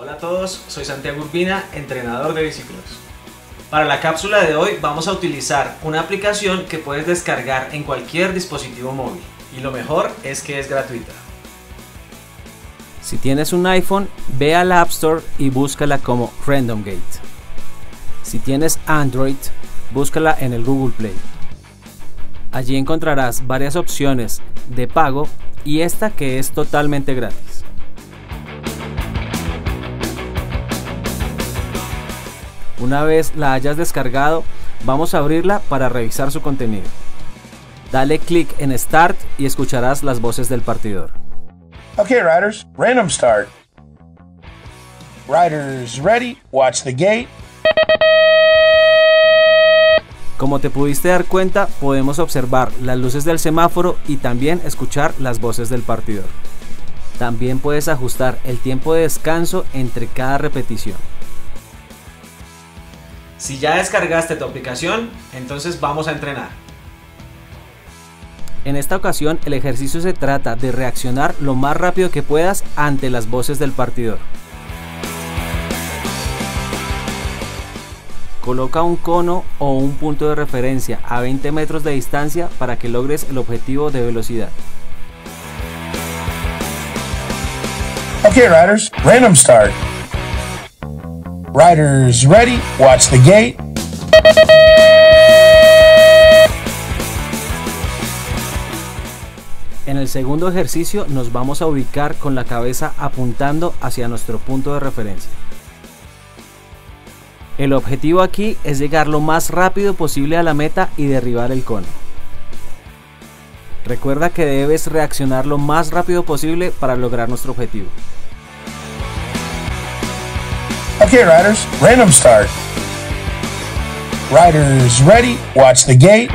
Hola a todos, soy Santiago Urbina, entrenador de bicicross. Para la cápsula de hoy vamos a utilizar una aplicación que puedes descargar en cualquier dispositivo móvil y lo mejor es que es gratuita. Si tienes un iPhone, ve al App Store y búscala como Random Gate. Si tienes Android, búscala en el Google Play. Allí encontrarás varias opciones de pago y esta que es totalmente gratis. Una vez la hayas descargado, vamos a abrirla para revisar su contenido. Dale clic en Start y escucharás las voces del partidor. Okay, riders, random start. Riders ready, watch the gate. Como te pudiste dar cuenta, podemos observar las luces del semáforo y también escuchar las voces del partidor. También puedes ajustar el tiempo de descanso entre cada repetición. Si ya descargaste tu aplicación, entonces vamos a entrenar. En esta ocasión el ejercicio se trata de reaccionar lo más rápido que puedas ante las voces del partidor. Coloca un cono o un punto de referencia a 20 metros de distancia para que logres el objetivo de velocidad. Okay, riders, random start. Riders ready, watch the gate. En el segundo ejercicio nos vamos a ubicar con la cabeza apuntando hacia nuestro punto de referencia. El objetivo aquí es llegar lo más rápido posible a la meta y derribar el cono. Recuerda que debes reaccionar lo más rápido posible para lograr nuestro objetivo. Okay, riders, random start. Riders ready, watch the gate.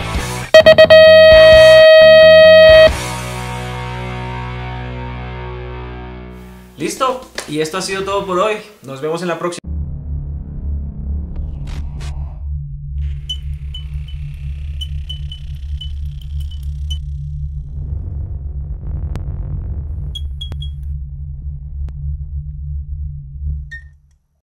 ¿Listo? Y esto ha sido todo por hoy. Nos vemos en la próxima.